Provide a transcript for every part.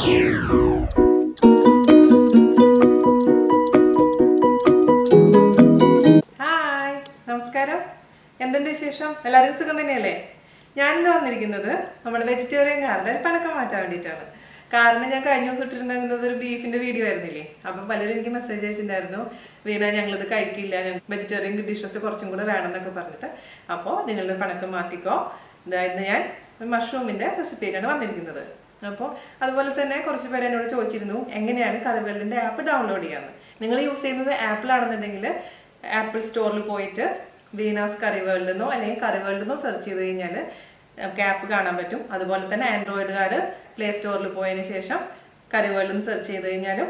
Hi നമസ്കാരം. എന്തുണ്ട് വിശേഷം? എല്ലാവർക്കും സുഖം തന്നെയല്ലേ? ഞാനിന്ന് വന്നിരിക്കുന്നത് നമ്മുടെ വെജിറ്റേറിയൻ ഒരു പണക്കം മാറ്റാൻ വേണ്ടിയിട്ടാണ്. കാരണം ഞാൻ കഴിഞ്ഞ ദിവസം ഇട്ടിട്ടുണ്ടായിരുന്നത് ഒരു ബീഫിന്റെ വീഡിയോ ആയിരുന്നില്ലേ? അപ്പം പലരും എനിക്ക് മെസ്സേജ് അയച്ചിട്ടുണ്ടായിരുന്നു വീണ ഞങ്ങളിത് കഴിക്കില്ല. ഞങ്ങൾ വെജിറ്റേറിയൻ ഡിഷസ് കുറച്ചും കൂടെ വേണം എന്നൊക്കെ പറഞ്ഞിട്ട്. അപ്പോൾ നിങ്ങളുടെ പണക്കം മാറ്റിക്കോ. ഇതായിരുന്നു ഞാൻ മഷ്റൂമിന്റെ റെസിപ്പി ആയിട്ടാണ് വന്നിരിക്കുന്നത്. അപ്പോൾ അതുപോലെ തന്നെ കുറച്ച് പേര് എന്നോട് ചോദിച്ചിരുന്നു എങ്ങനെയാണ് കറിവേളിന്റെ ആപ്പ് ഡൗൺലോഡ് ചെയ്യാന്ന്? നിങ്ങൾ യൂസ് ചെയ്യുന്നത് ആപ്പിളാണെന്നുണ്ടെങ്കിൽ ആപ്പിൾ സ്റ്റോറിൽ പോയിട്ട് വീനാസ് കറി വേൾഡ് എന്നോ അല്ലെങ്കിൽ കറി വേൾഡ് എന്നോ സെർച്ച് ചെയ്ത് കഴിഞ്ഞാൽ നമുക്ക് ആപ്പ് കാണാൻ പറ്റും. അതുപോലെ തന്നെ ആൻഡ്രോയിഡുകാർ പ്ലേ സ്റ്റോറിൽ പോയതിന് ശേഷം കറി വേൾഡ് എന്ന് സെർച്ച് ചെയ്ത് കഴിഞ്ഞാലും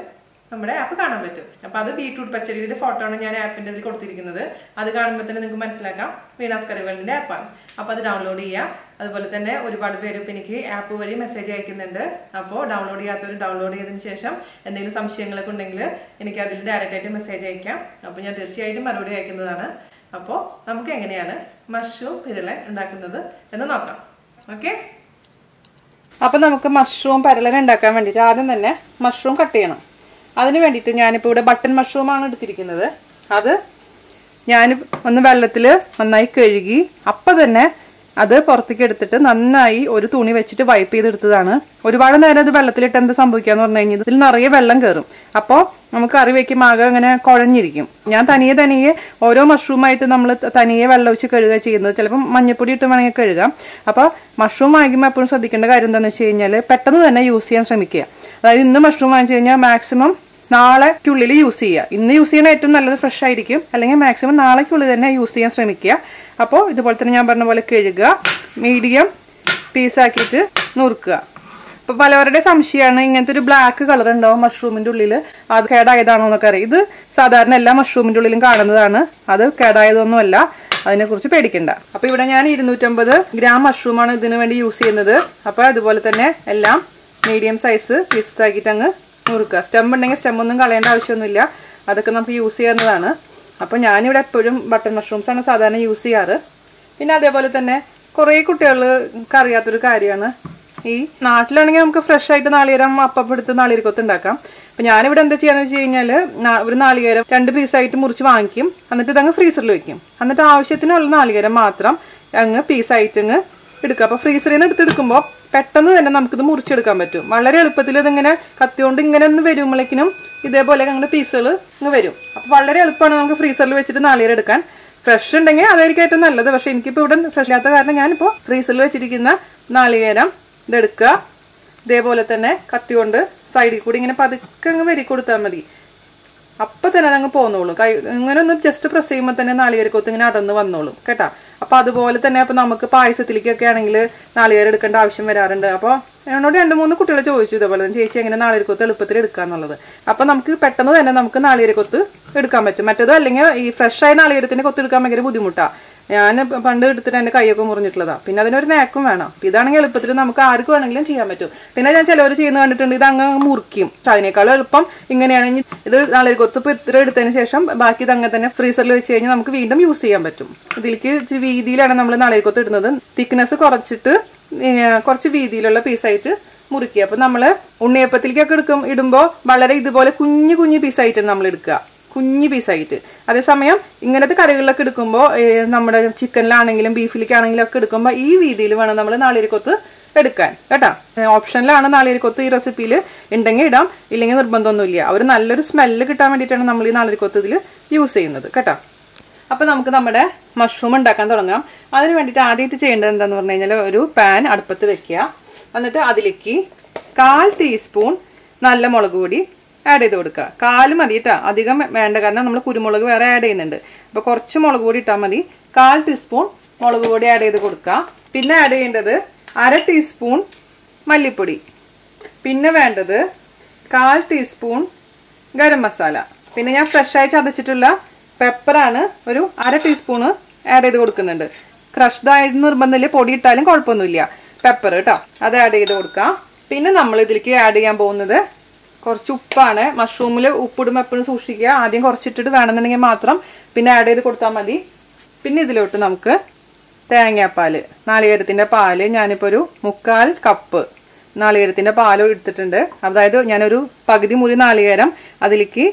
നമ്മുടെ ആപ്പ് കാണാൻ പറ്റും. അപ്പോൾ അത് ബീട്രൂട്ട് പച്ചരിയുടെ ഫോട്ടോ ആണ് ഞാൻ ആപ്പിന്റെ ഇതിൽ കൊടുത്തിരിക്കുന്നത്. അത് കാണുമ്പോൾ തന്നെ നിങ്ങൾക്ക് മനസ്സിലാക്കാം വീണാസ് കറി വേൾഡിന്റെ ആപ്പാണ് അപ്പോൾ അത് ഡൗൺലോഡ് ചെയ്യുക. അതുപോലെ തന്നെ ഒരുപാട് പേര് ഇപ്പം എനിക്ക് ആപ്പ് വഴി മെസ്സേജ് അയക്കുന്നുണ്ട്. അപ്പോൾ ഡൗൺലോഡ് ചെയ്യാത്തവർ ഡൗൺലോഡ് ചെയ്തതിന് ശേഷം എന്തെങ്കിലും സംശയങ്ങളൊക്കെ ഉണ്ടെങ്കിൽ എനിക്ക് അതിൽ ഡയറക്റ്റ് ആയിട്ട് മെസ്സേജ് അയക്കാം. അപ്പോൾ ഞാൻ തീർച്ചയായിട്ടും മറുപടി അയക്കുന്നതാണ്. അപ്പോൾ നമുക്ക് എങ്ങനെയാണ് മഷ്റൂം പിരളൻ ഉണ്ടാക്കുന്നത് എന്ന് നോക്കാം. ഓക്കെ അപ്പോൾ നമുക്ക് മഷ്റൂം പരലൻ ഉണ്ടാക്കാൻ വേണ്ടിയിട്ട് ആദ്യം തന്നെ മഷ്റൂം കട്ട് ചെയ്യണം. അതിന് വേണ്ടിയിട്ട് ഞാനിപ്പോൾ ഇവിടെ ബട്ടൺ മഷ്റൂമാണ് എടുത്തിരിക്കുന്നത്. അത് ഞാൻ ഒന്ന് വെള്ളത്തിൽ നന്നായി കഴുകി അപ്പം തന്നെ അത് പുറത്തേക്ക് എടുത്തിട്ട് നന്നായി ഒരു തുണി വെച്ചിട്ട് വൈപ്പ് ചെയ്തെടുത്തതാണ്. ഒരുപാട് നേരം അത് വെള്ളത്തിലിട്ട് എന്ത് സംഭവിക്കാന്ന് പറഞ്ഞു കഴിഞ്ഞാൽ ഇതിൽ നിറയെ വെള്ളം കയറും അപ്പോൾ നമുക്ക് കറി വെക്കും ആകെ അങ്ങനെ കുഴഞ്ഞിരിക്കും. ഞാൻ തനിയെ തനിയെ ഓരോ മഷ്റൂമായിട്ട് നമ്മൾ തനിയെ വെള്ളം ഒഴിച്ച് കഴുകുക ചെയ്യുന്നത്. ചിലപ്പം മഞ്ഞപ്പൊടി ഇട്ട് വേണമെങ്കിൽ കഴുകാം. അപ്പോൾ മഷ്റൂം വാങ്ങിക്കുമ്പോൾ എപ്പോഴും ശ്രദ്ധിക്കേണ്ട കാര്യം എന്താണെന്ന് വെച്ച് കഴിഞ്ഞാൽ പെട്ടെന്ന് തന്നെ യൂസ് ചെയ്യാൻ ശ്രമിക്കുക. അതായത് ഇന്ന് മഷ്റൂം വാങ്ങിച്ചു കഴിഞ്ഞാൽ മാക്സിമം നാളെക്കുള്ളിൽ യൂസ് ചെയ്യുക. ഇന്ന് യൂസ് ചെയ്യണ ഏറ്റവും നല്ലത് ഫ്രഷ് ആയിരിക്കും. അല്ലെങ്കിൽ മാക്സിമം നാളേക്കുള്ളിൽ തന്നെ യൂസ് ചെയ്യാൻ ശ്രമിക്കുക. അപ്പോൾ ഇതുപോലെ തന്നെ ഞാൻ പറഞ്ഞ പോലെ കഴുകുക. മീഡിയം പീസാക്കിയിട്ട് നുറുക്കുക. അപ്പോൾ പലവരുടെ സംശയമാണ് ഇങ്ങനത്തെ ഒരു ബ്ലാക്ക് കളർ ഉണ്ടാവും മഷ്റൂമിന്റെ ഉള്ളിൽ അത് കേടായതാണോ എന്നൊക്കെ അറിയാം. ഇത് സാധാരണ എല്ലാ മഷ്റൂമിന്റെ ഉള്ളിലും കാണുന്നതാണ്. അത് കേടായതൊന്നുമല്ല. അതിനെക്കുറിച്ച് പേടിക്കണ്ട. അപ്പോൾ ഇവിടെ ഞാൻ ഇരുന്നൂറ്റമ്പത് ഗ്രാം മഷ്റൂമാണ് ഇതിനു വേണ്ടി യൂസ് ചെയ്യുന്നത്. അപ്പോൾ അതുപോലെ തന്നെ എല്ലാം മീഡിയം സൈസ് പീസാക്കിയിട്ട് അങ്ങ് നുറുക്കുക. സ്റ്റെം ഉണ്ടെങ്കിൽ സ്റ്റെം ഒന്നും കളയേണ്ട ആവശ്യമൊന്നുമില്ല. അതൊക്കെ നമുക്ക് യൂസ് ചെയ്യാവുന്നതാണ്. അപ്പോൾ ഞാനിവിടെ എപ്പോഴും ബട്ടൺ മഷ്റൂംസ് ആണ് സാധാരണ യൂസ് ചെയ്യാറ്. പിന്നെ അതേപോലെ തന്നെ കുറേ കുട്ടികൾക്ക് അറിയാത്തൊരു കാര്യമാണ്. ഈ നാട്ടിലാണെങ്കിൽ നമുക്ക് ഫ്രഷ് ആയിട്ട് നാളികേരം അപ്പം എടുത്ത് നാളികേരക്കൊത്ത് ഉണ്ടാക്കാം. അപ്പം ഞാനിവിടെ എന്താ ചെയ്യാന്ന് വെച്ച് കഴിഞ്ഞാൽ ഒരു നാളികേരം രണ്ട് പീസായിട്ട് മുറിച്ച് വാങ്ങിക്കും. എന്നിട്ട് ഇതങ്ങ് ഫ്രീസറിൽ വെക്കും. എന്നിട്ട് ആവശ്യത്തിനുള്ള നാളികേരം മാത്രം അങ്ങ് പീസായിട്ട് അങ്ങ് എടുക്കുക അപ്പോൾ ഫ്രീസറിൽ നിന്ന് എടുത്തെടുക്കുമ്പോൾ പെട്ടെന്ന് തന്നെ നമുക്കിത് മുറിച്ചെടുക്കാൻ പറ്റും. വളരെ എളുപ്പത്തിൽ ഇതിങ്ങനെ കത്തിയോണ്ട് ഇങ്ങനെ ഒന്ന് വരുമ്പോഴേക്കിനും ഇതേപോലെ ഞങ്ങളുടെ പീസുകൾ ഇങ്ങ് വരും. അപ്പോൾ വളരെ എളുപ്പമാണ് നമുക്ക് ഫ്രീസറിൽ വെച്ചിട്ട് നാളികേരം എടുക്കാൻ. ഫ്രഷ് ഉണ്ടെങ്കിൽ അതായിരിക്കും ഏറ്റവും നല്ലത്. പക്ഷേ എനിക്കിപ്പോൾ ഇവിടെ ഫ്രഷ് ഇല്ലാത്ത കാരണം ഞാനിപ്പോൾ ഫ്രീസറിൽ വെച്ചിരിക്കുന്ന നാളികേരം ഇതെടുക്കുക ഇതേപോലെ തന്നെ കത്തി കൊണ്ട് സൈഡിൽ കൂടി ഇങ്ങനെ പതുക്കെ അങ്ങ് വരി കൊടുത്താൽ മതി. അപ്പം തന്നെ അതങ്ങ് പോന്നോളും. കൈ ഇങ്ങനെ ഒന്ന് ജസ്റ്റ് പ്രസ് ചെയ്യുമ്പോൾ തന്നെ നാളികേരക്കൊത്ത് ഇങ്ങനെ അടന്ന് വന്നോളും. കേട്ടാ? അപ്പം അതുപോലെ തന്നെ അപ്പം നമുക്ക് പായസത്തിലേക്കൊക്കെ ആണെങ്കിൽ നാളികേരം എടുക്കേണ്ട ആവശ്യം വരാറുണ്ട്. അപ്പോൾ എന്നോട് രണ്ട് മൂന്ന് കുട്ടികൾ ചോദിച്ചു ഇതേപോലെ ചേച്ചി എങ്ങനെ നാളികേരക്കൊത്ത് എളുപ്പത്തിൽ എടുക്കാന്നുള്ളത് അപ്പം നമുക്ക് പെട്ടെന്ന് തന്നെ നമുക്ക് നാളികേരക്കൊത്ത് എടുക്കാൻ പറ്റും. മറ്റേതോ അല്ലെങ്കിൽ ഈ ഫ്രഷായ ആയ നാളികേരത്തിന് കൊത്ത് എടുക്കാൻ ഭയങ്കര ബുദ്ധിമുട്ടാണ് ഞാൻ പണ്ട് എടുത്തിട്ട് എന്റെ കൈയൊക്കെ മുറിഞ്ഞിട്ടുള്ളതാ. പിന്നെ അതിനൊരു നേക്കും വേണം. ഇതാണെങ്കിൽ എളുപ്പത്തിൽ നമുക്ക് ആർക്ക് വേണമെങ്കിലും ചെയ്യാൻ പറ്റും. പിന്നെ ഞാൻ ചിലവർ ചെയ്യുന്ന കണ്ടിട്ടുണ്ട് ഇത് അങ്ങ് മുറിക്കും. അതിനേക്കാളും എളുപ്പം ഇങ്ങനെയാണെങ്കിൽ ഇത് നാളെ കൊത്ത് ഇപ്പോൾ ഇത്ര എടുത്തതിന് ശേഷം ബാക്കി ഇത് അങ്ങനെ തന്നെ ഫ്രീസറിൽ വെച്ച് കഴിഞ്ഞാൽ നമുക്ക് വീണ്ടും യൂസ് ചെയ്യാൻ പറ്റും. ഇതിലേക്ക് വീതിയിലാണ് നമ്മൾ നാളെ കൊത്ത് ഇടുന്നത്. തിക്നെസ് കുറച്ചിട്ട് കുറച്ച് വീതിയിലുള്ള പീസായിട്ട് മുറിക്കുക. അപ്പം നമ്മൾ ഉണ്ണിയപ്പത്തിലേക്കൊക്കെ എടുക്കും ഇടുമ്പോൾ വളരെ ഇതുപോലെ കുഞ്ഞു കുഞ്ഞു പീസായിട്ടാണ് നമ്മൾ എടുക്കുക. കുഞ്ഞു പീസായിട്ട് അതേസമയം ഇങ്ങനത്തെ കറികളിലൊക്കെ എടുക്കുമ്പോൾ നമ്മുടെ ചിക്കനിലാണെങ്കിലും ബീഫിലേക്കാണെങ്കിലും ഒക്കെ എടുക്കുമ്പോൾ ഈ രീതിയിൽ വേണം നമ്മൾ നാളികേരക്കൊത്ത് എടുക്കാൻ. കേട്ടോ? ഓപ്ഷനിലാണ് നാളികേരക്കൊത്ത് ഈ റെസിപ്പിയിൽ ഉണ്ടെങ്കിൽ ഇടാം ഇല്ലെങ്കിൽ നിർബന്ധമൊന്നുമില്ല. അവർ നല്ലൊരു സ്മെല്ല് കിട്ടാൻ വേണ്ടിയിട്ടാണ് നമ്മൾ ഈ നാളികേരക്കൊത്ത് ഇതിൽ യൂസ് ചെയ്യുന്നത്. കേട്ടോ? അപ്പോൾ നമുക്ക് നമ്മുടെ മഷ്റൂം ഉണ്ടാക്കാൻ തുടങ്ങാം. അതിന് വേണ്ടിയിട്ട് ആദ്യമായിട്ട് ചെയ്യേണ്ടത് എന്താണെന്ന് പറഞ്ഞു കഴിഞ്ഞാൽ ഒരു പാൻ അടുപ്പത്ത് വെക്കുക. എന്നിട്ട് അതിലേക്ക് കാൽ ടീസ്പൂൺ നല്ല മുളക് പൊടി ആഡ് ചെയ്ത് കൊടുക്കുക. കാൽ മതി കേട്ടോ അധികം വേണ്ട. കാരണം നമ്മൾ കുരുമുളക് വേറെ ആഡ് ചെയ്യുന്നുണ്ട്. അപ്പോൾ കുറച്ച് മുളക് പൊടി ഇട്ടാൽ മതി. കാൽ ടീസ്പൂൺ മുളക് പൊടി ആഡ് ചെയ്ത് കൊടുക്കുക. പിന്നെ ആഡ് ചെയ്യേണ്ടത് അര ടീസ്പൂൺ മല്ലിപ്പൊടി. പിന്നെ വേണ്ടത് കാൽ ടീസ്പൂൺ ഗരം മസാല പിന്നെ ഞാൻ ഫ്രഷായി ചതച്ചിട്ടുള്ള പെപ്പറാണ് ഒരു അര ടീസ്പൂണ് ആഡ് ചെയ്ത് കൊടുക്കുന്നുണ്ട്. ക്രഷ്ഡായിട്ട് നിർബന്ധമില്ല. പൊടി ഇട്ടാലും കുഴപ്പമൊന്നുമില്ല. പെപ്പർ കേട്ടോ അത് ആഡ് ചെയ്ത് കൊടുക്കാം പിന്നെ നമ്മൾ ഇതിലേക്ക് ആഡ് ചെയ്യാൻ പോകുന്നത് കുറച്ച് ഉപ്പാണ്. മഷ്റൂമിൽ ഉപ്പിടുമ്പോൾ എപ്പോഴും സൂക്ഷിക്കുക. ആദ്യം കുറച്ചിട്ടിട്ട് വേണമെന്നുണ്ടെങ്കിൽ മാത്രം പിന്നെ ആഡ് ചെയ്ത് കൊടുത്താൽ മതി. പിന്നെ ഇതിലോട്ട് നമുക്ക് തേങ്ങാപ്പാൽ നാളികേരത്തിന്റെ പാൽ. ഞാനിപ്പോൾ ഒരു മുക്കാൽ കപ്പ് നാളികേരത്തിന്റെ പാൽ എടുത്തിട്ടുണ്ട്. അതായത് ഞാനൊരു പകുതി മുറി നാളികേരം അതിലേക്ക്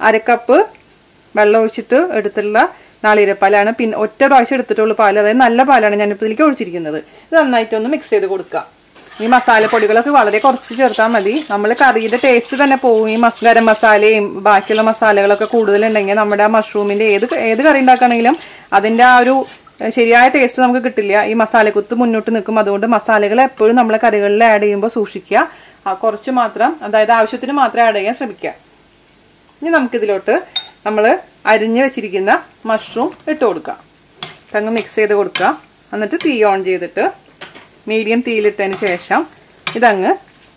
അരക്കപ്പ് വെള്ളം ഒഴിച്ചിട്ട് എടുത്തിട്ടുള്ള നാളികേരപ്പാലാണ്. പിന്നെ ഒറ്റ പ്രാവശ്യം എടുത്തിട്ടുള്ള പാൽ അതായത് നല്ല പാലാണ് ഞാനിപ്പോൾ ഇതിലേക്ക് ഒഴിച്ചിരിക്കുന്നത്. ഇത് നന്നായിട്ടൊന്ന് മിക്സ് ചെയ്ത് കൊടുക്കുക. ഈ മസാലപ്പൊടികളൊക്കെ വളരെ കുറച്ച് ചേർത്താൽ മതി. നമ്മൾ കറിയുടെ ടേസ്റ്റ് തന്നെ പോകും ഈ മസ് ഗരം മസാലയും ബാക്കിയുള്ള മസാലകളൊക്കെ കൂടുതലുണ്ടെങ്കിൽ നമ്മുടെ ആ മഷ്റൂമിന്റെ ഏത് ഏത് കറി ഉണ്ടാക്കുകയാണെങ്കിലും അതിന്റെ ആ ഒരു ശരിയായ ടേസ്റ്റ് നമുക്ക് കിട്ടില്ല. ഈ മസാലക്കുത്ത് മുന്നോട്ട് നിൽക്കും. അതുകൊണ്ട് മസാലകൾ എപ്പോഴും നമ്മളെ കറികളിൽ ആഡ് ചെയ്യുമ്പോൾ സൂക്ഷിക്കുക. കുറച്ച് മാത്രം അതായത് ആവശ്യത്തിന് മാത്രം ആഡ് ചെയ്യാൻ ശ്രമിക്കുക. ഇനി നമുക്കിതിലോട്ട് നമ്മൾ അരിഞ്ഞ് വെച്ചിരിക്കുന്ന മഷ്റൂം ഇട്ട് കൊടുക്കാം. തങ്ങ് മിക്സ് ചെയ്ത് കൊടുക്കുക. എന്നിട്ട് തീ ഓൺ ചെയ്തിട്ട് മീഡിയം തീയിലിട്ടതിന് ശേഷം ഇതങ്ങ്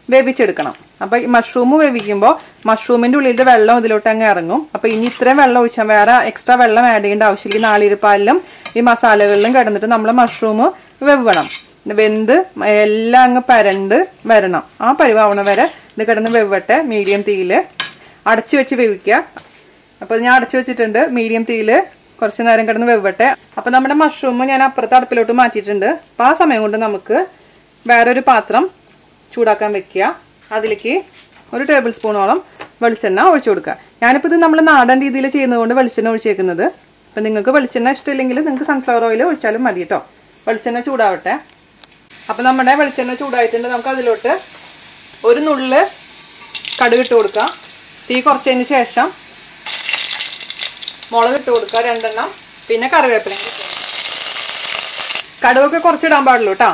വേവിച്ചെടുക്കണം. അപ്പോൾ ഈ മഷ്റൂം വേവിക്കുമ്പോൾ മഷ്റൂമിന്റെ ഉള്ളിലത്തെ വെള്ളം ഇതിലോട്ട് അങ്ങ് ഇറങ്ങും. അപ്പോൾ ഇനി ഇത്രയും വെള്ളം ഒഴിച്ചാൽ വേറെ എക്സ്ട്രാ വെള്ളം ആഡ് ചെയ്യേണ്ട ആവശ്യമില്ല. ഈ ഈ മസാലകളിലും കിടന്നിട്ട് നമ്മൾ മഷ്റൂം വെവണം വെന്ത് എല്ലാം അങ്ങ് പരണ്ട് വരണം. ആ പരിവാവണ വരെ ഇത് കിടന്ന് വെവട്ടെ മീഡിയം തീയിൽ അടച്ചു വെച്ച് വേവിക്കുക അപ്പോൾ ഞാൻ അടച്ചു വെച്ചിട്ടുണ്ട് മീഡിയം തീയിൽ കുറച്ച് നേരം കിടന്ന് വെവട്ടെ അപ്പം നമ്മുടെ മഷ്റൂം ഞാൻ അപ്പുറത്ത് അടുപ്പിലോട്ട് മാറ്റിയിട്ടുണ്ട്. അപ്പം ആ സമയം കൊണ്ട് നമുക്ക് വേറൊരു പാത്രം ചൂടാക്കാൻ വെക്കുക. അതിലേക്ക് ഒരു ടേബിൾ സ്പൂണോളം വെളിച്ചെണ്ണ ഒഴിച്ചു കൊടുക്കുക. ഞാനിപ്പോൾ ഇത് നമ്മൾ നാടൻ രീതിയിൽ ചെയ്യുന്നതുകൊണ്ട് വെളിച്ചെണ്ണ ഒഴിച്ചേക്കുന്നത്. അപ്പം നിങ്ങൾക്ക് വെളിച്ചെണ്ണ ഇഷ്ടമില്ലെങ്കിൽ നിങ്ങൾക്ക് സൺഫ്ലവർ ഓയിൽ ഒഴിച്ചാലും മതി കേട്ടോ വെളിച്ചെണ്ണ ചൂടാവട്ടെ. അപ്പം നമ്മുടെ വെളിച്ചെണ്ണ ചൂടായിട്ടുണ്ട്. നമുക്ക് അതിലോട്ട് ഒരു നുള്ളിൽ കടുകിട്ട് കൊടുക്കാം. തീ കുറച്ചതിന് ശേഷം മുളക് ഇട്ട് കൊടുക്കുക രണ്ടെണ്ണം. പിന്നെ കറിവേപ്പില. കടുവൊക്കെ കുറച്ച് ഇടാൻ പാടുള്ളൂ കേട്ടോ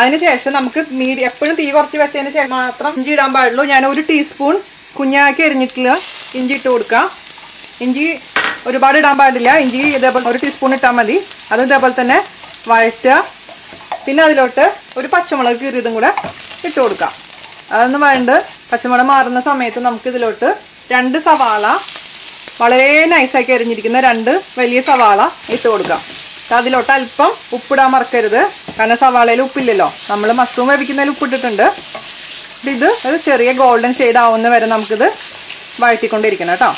അതിനുശേഷം നമുക്ക് മീഡി എപ്പോഴും തീ കുറച്ച് വെച്ചതിന് ശേഷം മാത്രം ഇഞ്ചി ഇടാൻ പാടുള്ളൂ. ഞാൻ ഒരു ടീസ്പൂൺ കുഞ്ഞാക്കി എരിഞ്ഞിട്ടുള്ള ഇഞ്ചി ഇട്ട് കൊടുക്കുക. ഇഞ്ചി ഒരുപാട് ഇടാൻ പാടില്ല. ഇഞ്ചി ഇതേപോലെ ഒരു ടീസ്പൂൺ ഇട്ടാൽ മതി. അത് ഇതേപോലെ തന്നെ വഴറ്റുക. പിന്നെ അതിലോട്ട് ഒരു പച്ചമുളക് കീറിയതും കൂടെ ഇട്ട് കൊടുക്കാം അതൊന്ന് വേണ്ട. പച്ചമുളക് മാറുന്ന സമയത്ത് നമുക്ക് ഇതിലോട്ട് രണ്ട് സവാള വളരെ നൈസാക്കി അരിഞ്ഞിരിക്കുന്ന രണ്ട് വലിയ സവാള ഇട്ട് കൊടുക്കാം. അതിലോട്ട് അല്പം ഉപ്പിടാൻ മറക്കരുത്. കാരണം സവാളയിൽ ഉപ്പില്ലല്ലോ. നമ്മൾ മഷ്റൂം വേവിക്കുന്നതിൽ ഉപ്പിട്ടിട്ടുണ്ട്. ഇത് ഒരു ചെറിയ ഗോൾഡൻ ഷെയ്ഡ് ആവുന്ന വരെ നമുക്കിത് വഴറ്റിക്കൊണ്ടിരിക്കണം കേട്ടോ.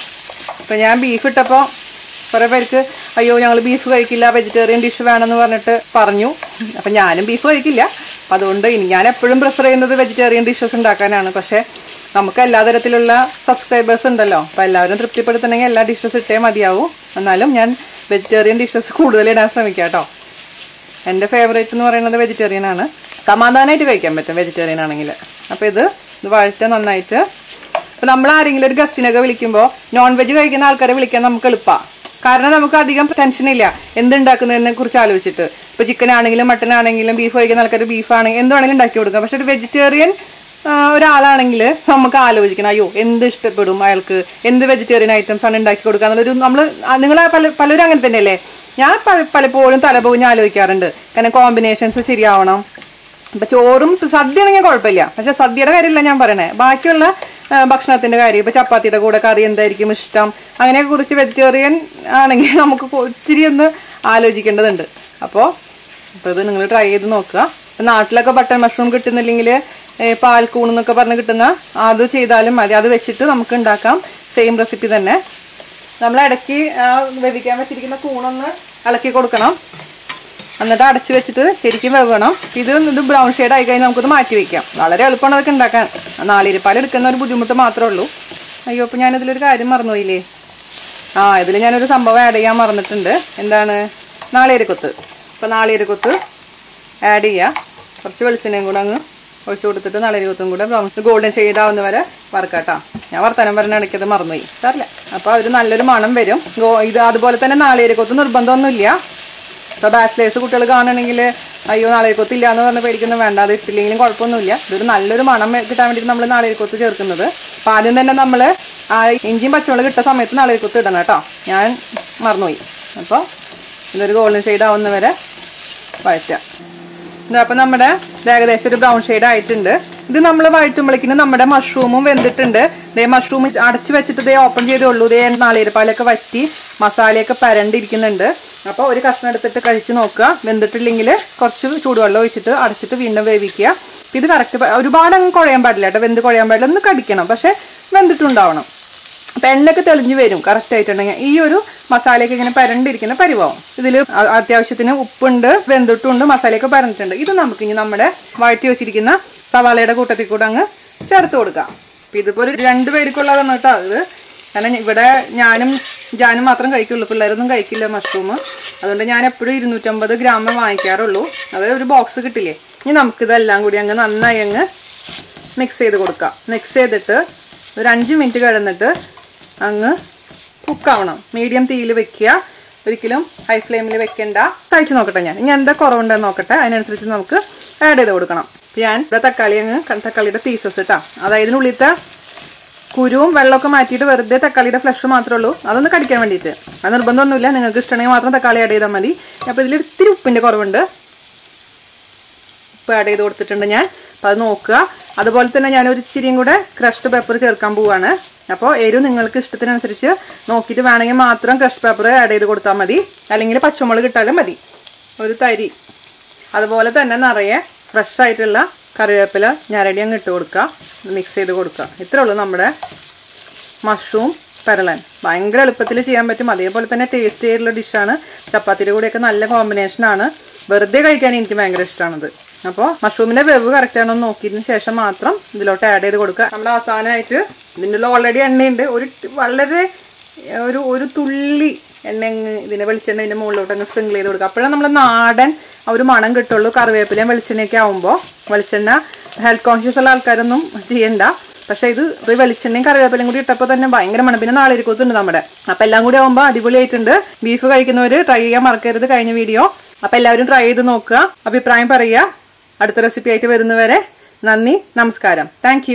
അപ്പം ഞാൻ ബീഫ് ഇട്ടപ്പോൾ കുറേ പേർക്ക് അയ്യോ ഞങ്ങൾ ബീഫ് കഴിക്കില്ല വെജിറ്റേറിയൻ ഡിഷ് വേണമെന്ന് പറഞ്ഞിട്ട് പറഞ്ഞു. അപ്പം ഞാനും ബീഫ് കഴിക്കില്ല. അതുകൊണ്ട് ഇനി ഞാൻ എപ്പോഴും പ്രിഫർ ചെയ്യുന്നത് വെജിറ്റേറിയൻ ഡിഷസ് ഉണ്ടാക്കാനാണ്. പക്ഷേ നമുക്ക് എല്ലാ തരത്തിലുള്ള സബ്സ്ക്രൈബേഴ്സ് ഉണ്ടല്ലോ. അപ്പോൾ എല്ലാവരും തൃപ്തിപ്പെടുത്തണമെങ്കിൽ എല്ലാ ഡിഷസ് ഇട്ടേ മതിയാവും. എന്നാലും ഞാൻ വെജിറ്റേറിയൻ ഡിഷസ് കൂടുതൽ ഇടാൻ ശ്രമിക്കാം കേട്ടോ. എന്റെ ഫേവറേറ്റ് എന്ന് പറയുന്നത് വെജിറ്റേറിയൻ ആണ്. സമാധാനമായിട്ട് കഴിക്കാൻ പറ്റും വെജിറ്റേറിയൻ ആണെങ്കിൽ. അപ്പോൾ ഇത് ഇത് വഴറ്റ നന്നായിട്ട്. അപ്പോൾ നമ്മൾ ആരെങ്കിലും ഒരു ഗസ്റ്റിനൊക്കെ വിളിക്കുമ്പോൾ നോൺ വെജ് കഴിക്കുന്ന ആൾക്കാരെ വിളിക്കാൻ നമുക്ക് എളുപ്പമാണ് കാരണം നമുക്ക് അധികം ടെൻഷൻ ടെൻഷനില്ല എന്തുണ്ടാക്കുന്നതിനെ കുറിച്ച് ആലോചിച്ചിട്ട്. ഇപ്പോൾ ചിക്കൻ ആണെങ്കിലും മട്ടൻ ആണെങ്കിലും ബീഫ് കഴിക്കുന്ന ആൾക്കാർ ബീഫ് എന്ത് വേണമെങ്കിലും ഉണ്ടാക്കി കൊടുക്കാം. പക്ഷെ ഒരു വെജിറ്റേറിയൻ ഒരാളാണെങ്കിൽ നമുക്ക് ആലോചിക്കണം അയ്യോ എന്ത് ഇഷ്ടപ്പെടും അയാൾക്ക്? എന്ത് വെജിറ്റേറിയൻ ഐറ്റംസ് ആണ് ഉണ്ടാക്കി കൊടുക്കുക? എന്നുള്ളൊരു നമ്മൾ നിങ്ങൾ പല പലരും അങ്ങനെ തന്നെയല്ലേ? ഞാൻ പല- പലപ്പോഴും തലപോഞ്ഞ് ആലോചിക്കാറുണ്ട്. കാരണം കോമ്പിനേഷൻസ് ശരിയാവണം. ഇപ്പൊ ചോറും സദ്യ ആണെങ്കിൽ കുഴപ്പമില്ല. പക്ഷെ സദ്യയുടെ കാര്യമില്ല ഞാൻ പറയണേ. ബാക്കിയുള്ള ഭക്ഷണത്തിന്റെ കാര്യം ഇപ്പൊ ചപ്പാത്തിയുടെ കൂടെ കറി എന്തായിരിക്കും ഇഷ്ടം? അങ്ങനെയൊക്കെ കുറിച്ച് വെജിറ്റേറിയൻ ആണെങ്കിൽ നമുക്ക് ഒത്തിരി ഒന്ന് ആലോചിക്കേണ്ടതുണ്ട്. അപ്പോൾ അപ്പോൾ ഇത് നിങ്ങൾ ട്രൈ ചെയ്ത് നോക്കുക. നാട്ടിലൊക്കെ ബട്ടർ മഷ്റൂം കിട്ടുന്നില്ലെങ്കിൽ പാൽക്കൂൺ എന്നൊക്കെ പറഞ്ഞ് കിട്ടുന്ന അത് ചെയ്താലും മതി. അത് വെച്ചിട്ട് നമുക്ക് ഉണ്ടാക്കാം. സെയിം റെസിപ്പി തന്നെ. നമ്മൾ ഇടയ്ക്ക് വേവിക്കാൻ വെച്ചിരിക്കുന്ന കൂണൊന്ന് ഇളക്കി കൊടുക്കണം. എന്നിട്ട് അടച്ചു വെച്ചിട്ട് ശരിക്കും വെവണം. ഇത് ഇത് ബ്രൗൺ ഷെയ്ഡ് ആയി കഴിഞ്ഞാൽ നമുക്കത് മാറ്റി വെക്കാം. വളരെ എളുപ്പമാണ് അതൊക്കെ ഉണ്ടാക്കാൻ. നാളിരിപ്പാൽ എടുക്കുന്ന ഒരു ബുദ്ധിമുട്ട് മാത്രമേ ഉള്ളൂ. അയ്യോ അപ്പോൾ ഞാനിതിലൊരു കാര്യം മറന്നുപോയില്ലേ? ആ ഇതിൽ ഞാനൊരു സംഭവം ആഡ് ചെയ്യാൻ മറന്നിട്ടുണ്ട്. എന്താണ്? നാളികേരക്കൊത്ത്. അപ്പോൾ നാളികേരക്കൊത്ത് ആഡ് ചെയ്യുക കുറച്ച് വെളിച്ചെണ്ണയും കൂടെ അങ്ങ് ഒഴിച്ചു കൊടുത്തിട്ട് നാളികേരക്കൊത്തും കൂടെ ബ്രൗൺ ഗോൾഡൻ ഷെയ്ഡ് ആവുന്ന വരെ വറുക്കാട്ടോ. ഞാൻ വർത്തനം പറഞ്ഞ ഇടയ്ക്കത് മറന്നുപോയി. സാറില്ല അപ്പോൾ ഒരു നല്ലൊരു മണം വരും. ഇത് അതുപോലെ തന്നെ നാളികേരക്കൊത്ത് നിർബന്ധമൊന്നുമില്ല. ഇപ്പോൾ ബാച്ചിലേഴ്സ് കുട്ടികൾ കാണണമെങ്കിൽ അയ്യോ നാളികേരക്കൊത്ത് ഇല്ല എന്ന് പറഞ്ഞ് പേടിക്കൊന്നും വേണ്ട. അത് ഇട്ടില്ലെങ്കിലും കുഴപ്പമൊന്നുമില്ല. ഇതൊരു നല്ലൊരു മണം കിട്ടാൻ വേണ്ടിയിട്ട് നമ്മൾ നാളികേരക്കൊത്ത് ചേർക്കുന്നത്. അപ്പോൾ ആദ്യം തന്നെ നമ്മൾ ആ ഇഞ്ചിയും പച്ചമുളക് ഇട്ട സമയത്ത് നാളികേരക്കൊത്ത് ഇടണം കേട്ടോ. ഞാൻ മറന്നുപോയി. അപ്പോൾ ഇതൊരു ഗോൾഡൻ ഷെയ്ഡ് ആവുന്നവരെ വഴറ്റുക. ഇതാ അപ്പം നമ്മുടെ ഇത് ഏകദേശം ഒരു ബ്രൗൺ ഷെയ്ഡ് ആയിട്ടുണ്ട്. ഇത് നമ്മൾ വഴറ്റുമ്പോഴേക്കിന് നമ്മുടെ മഷ്റൂമും വെന്തിട്ടുണ്ട്. ഇതേ മഷ്റൂം അടച്ചു വെച്ചിട്ട് ഇതേ ഓപ്പൺ ചെയ്തേ ഉള്ളൂ ഇതേ നാളികേരപ്പാലൊക്കെ വറ്റി മസാലയൊക്കെ പരണ്ടിരിക്കുന്നുണ്ട്. അപ്പോൾ ഒരു കഷ്ണം എടുത്തിട്ട് കഴിച്ച് നോക്കുക. വെന്തിട്ടില്ലെങ്കിൽ കുറച്ച് ചൂടുവെള്ളം ഒഴിച്ചിട്ട് അടച്ചിട്ട് വീണ്ടും വേവിക്കുക. ഇത് കറക്റ്റ് ഒരുപാട് അങ്ങ് കുഴയാൻ പാടില്ല കേട്ടോ. വെന്ത് കുഴയാൻ പാടില്ല. ഒന്ന് കടിക്കണം. പക്ഷെ വെന്തിട്ടുണ്ടാവണം. അപ്പം എണ്ണയൊക്കെ തെളിഞ്ഞു വരും കറക്റ്റ് ആയിട്ടുണ്ടെങ്കിൽ. ഈ ഒരു മസാലയൊക്കെ ഇങ്ങനെ പരണ്ടിരിക്കുന്ന പരിവാവും ഇതിൽ അത്യാവശ്യത്തിന് ഉപ്പുണ്ട് വെന്തിട്ടുണ്ട് മസാലയൊക്കെ പരന്നിട്ടുണ്ട്. ഇത് നമുക്ക് ഇനി നമ്മുടെ വഴറ്റി വെച്ചിരിക്കുന്ന സവാളയുടെ കൂട്ടത്തിൽ കൂടെ അങ്ങ് ചേർത്ത് കൊടുക്കാം. അപ്പം ഇതിപ്പോൾ ഒരു രണ്ട് പേർക്കുള്ളതാണ് കേട്ടോ ഇത്. കാരണം ഇവിടെ ഞാനും ജാനും മാത്രം കഴിക്കുള്ളൂ. പിള്ളേരൊന്നും കഴിക്കില്ല മഷ്റൂം അതുകൊണ്ട് ഞാൻ എപ്പോഴും ഇരുന്നൂറ്റമ്പത് ഗ്രാം വാങ്ങിക്കാറുള്ളൂ. അത് ഒരു ബോക്സ് കിട്ടില്ലേ? ഇനി നമുക്കിതെല്ലാം കൂടി അങ്ങ് നന്നായി അങ്ങ് മിക്സ് ചെയ്ത് കൊടുക്കാം. മിക്സ് ചെയ്തിട്ട് ഒരു അഞ്ച് മിനിറ്റ് കിടന്നിട്ട് അങ്ങ് കുക്കാവണം. മീഡിയം തീയിൽ വെക്കുക. ഒരിക്കലും ഹൈ ഫ്ലെയിമിൽ വെക്കേണ്ട. കഴിച്ചു നോക്കട്ടെ ഞാൻ. ഇനി എന്താ കുറവുണ്ടെന്ന് നോക്കട്ടെ. അതിനനുസരിച്ച് നമുക്ക് ആഡ് ചെയ്ത് കൊടുക്കണം. ഞാൻ ഇവിടെ തക്കാളി അങ്ങ് തക്കാളിയുടെ പീസസ് ഇട്ടാ. അതായത് ഇതിനുള്ളിലത്തെ കുരുവും വെള്ളമൊക്കെ മാറ്റിയിട്ട് വെറുതെ തക്കാളിയുടെ ഫ്ലഷ് മാത്രമേ ഉള്ളൂ. അതൊന്ന് കടിക്കാൻ വേണ്ടിയിട്ട്. അത് നിർബന്ധമൊന്നുമില്ല. നിങ്ങൾക്ക് ഇഷ്ടമാണെങ്കിൽ മാത്രം തക്കാളി ആഡ് ചെയ്താൽ മതി. അപ്പോൾ ഇതിൽ ഇത്തിരി ഉപ്പിന്റെ കുറവുണ്ട്. ഉപ്പ് ആഡ് ചെയ്ത് കൊടുത്തിട്ടുണ്ട് ഞാൻ. അപ്പോൾ അത് നോക്കുക. അതുപോലെ തന്നെ ഞാൻ ഒരു കൂടെ ക്രഷ്ഡ് പെപ്പർ ചേർക്കാൻ പോവാണ്. അപ്പോൾ എരിവ് നിങ്ങൾക്ക് ഇഷ്ടത്തിനനുസരിച്ച് നോക്കിയിട്ട് വേണമെങ്കിൽ മാത്രം ക്രഷ് പേപ്പർ ആഡ് ചെയ്ത് കൊടുത്താൽ മതി. അല്ലെങ്കിൽ പച്ചമുളക് ഇട്ടാലും മതി. ഒരു തരി. അതുപോലെ തന്നെ നിറയെ ഫ്രഷ് ആയിട്ടുള്ള കറിവേപ്പില ഞരടി അങ്ങ് ഇട്ട് കൊടുക്കുക മിക്സ് ചെയ്ത് കൊടുക്കുക ഇത്രേ ഉള്ളൂ നമ്മുടെ മഷ്റൂം പെരളൻ ഭയങ്കര എളുപ്പത്തിൽ ചെയ്യാൻ പറ്റും. അതേപോലെ തന്നെ ടേസ്റ്റ് ചെയ്തിട്ടുള്ള ഡിഷാണ് ചപ്പാത്തിയുടെ കൂടെയൊക്കെ നല്ല കോമ്പിനേഷനാണ് വെറുതെ കഴിക്കാൻ എനിക്ക് ഭയങ്കര ഇഷ്ടമാണത്. അപ്പോൾ മഷ്റൂമിന്റെ വെവ് കറക്റ്റ് ആണോ നോക്കിയതിന് ശേഷം മാത്രം ഇതിലോട്ട് ആഡ് ചെയ്ത് കൊടുക്കുക. നമ്മൾ അവസാനമായിട്ട് ഇതിന്റെ ഓൾറെഡി എണ്ണയുണ്ട്. ഒരു വളരെ ഒരു ഒരു തുള്ളി എണ്ണ ഇതിനെ വെളിച്ചെണ്ണ ഇതിന്റെ മുകളിലോട്ട് അങ്ങ് സ്പ്രിങ്കിൾ ചെയ്ത് കൊടുക്കുക. അപ്പോഴാണ് നമ്മൾ നാടൻ ഒരു മണം കിട്ടുള്ളൂ. കറിവേപ്പിലയും വെളിച്ചെണ്ണയൊക്കെ ആകുമ്പോൾ വെളിച്ചെണ്ണ ഹെൽത്ത് കോൺഷ്യസ് ഉള്ള ആൾക്കാരൊന്നും ചെയ്യണ്ട. പക്ഷേ ഇത് ഒരു വെളിച്ചെണ്ണയും കറിവേപ്പിലയും കൂടി ഇട്ടപ്പോൾ തന്നെ ഭയങ്കര മണം. പിന്നെ നാളെ ഇരിക്കുന്നുണ്ട് നമ്മുടെ. അപ്പം എല്ലാം കൂടി ആവുമ്പോൾ അടിപൊളിയായിട്ടുണ്ട്. ബീഫ് കഴിക്കുന്നവർ ട്രൈ ചെയ്യാൻ മറക്കരുത് കഴിഞ്ഞ വീഡിയോ അപ്പം എല്ലാവരും ട്രൈ ചെയ്ത് നോക്കുക. അഭിപ്രായം പറയുക. അടുത്ത റെസിപ്പി ആയിട്ട് വരുന്നവരെ നന്ദി നമസ്കാരം. താങ്ക്